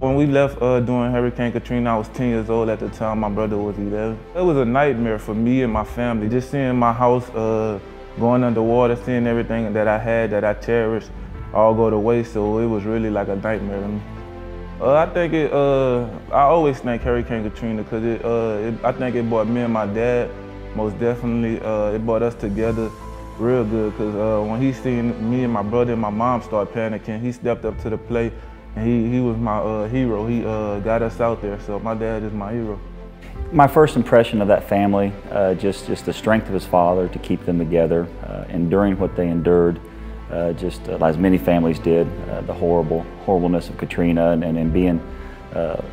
When we left uh, during Hurricane Katrina, I was 10 years old at the time. My brother was 11. It was a nightmare for me and my family. Just seeing my house uh, going underwater, seeing everything that I had, that I cherished, all go to waste. So it was really like a nightmare to me. Uh, I think it, uh, I always thank Hurricane Katrina because it, uh, it, I think it brought me and my dad, most definitely, uh, it brought us together real good because when he seen me and my brother and my mom start panicking, he stepped up to the plate he, he was my uh, hero. He uh, got us out there, so my dad is my hero. My first impression of that family, uh, just, just the strength of his father to keep them together, uh, enduring what they endured, uh, just as many families did, the horrible horribleness of Katrina and, and, and being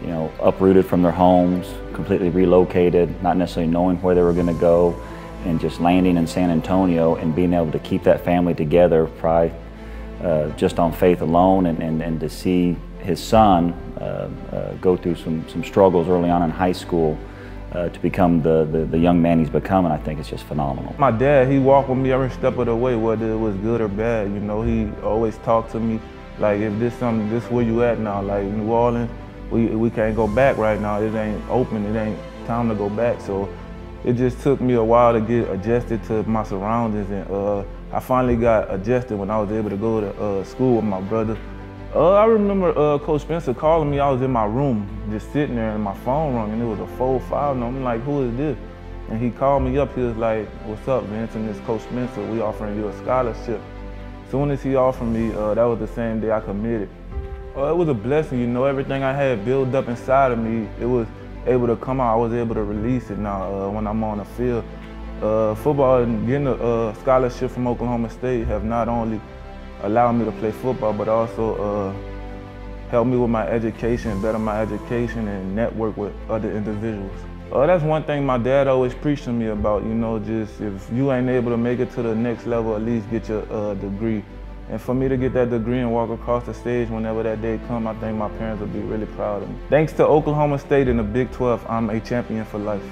you know, uprooted from their homes, completely relocated, not necessarily knowing where they were going to go, and just landing in San Antonio and being able to keep that family together probably uh, just on faith alone and, and, and to see his son uh, uh, go through some, some struggles early on in high school to become the, the, the, young man he's becoming, I think it's just phenomenal. My dad, he walked with me every step of the way, whether it was good or bad. You know, he always talked to me like, if this something, this where you at now. Like New Orleans, we, we can't go back right now. It ain't open, it ain't time to go back. So it just took me a while to get adjusted to my surroundings and uh, I finally got adjusted when I was able to go to uh, school with my brother. Uh, I remember uh, Coach Spencer calling me. I was in my room, just sitting there, and my phone rang, and it was a 4-5 number. I'm like, who is this? And he called me up. He was like, what's up, Vincent? It's Coach Spencer. We offering you a scholarship. Soon as he offered me, uh, that was the same day I committed. Uh, it was a blessing, you know, everything I had built up inside of me, it was able to come out. I was able to release it now uh, when I'm on the field. Uh, football and getting a, a, scholarship from Oklahoma State have not only allowed me to play football, but also uh, helped me with my education, better my education, and network with other individuals. Uh, that's one thing my dad always preached to me about, you know, just if you ain't able to make it to the next level, at least get your uh, degree. And for me to get that degree and walk across the stage whenever that day come, I think my parents will be really proud of me. Thanks to Oklahoma State and the Big 12, I'm a champion for life.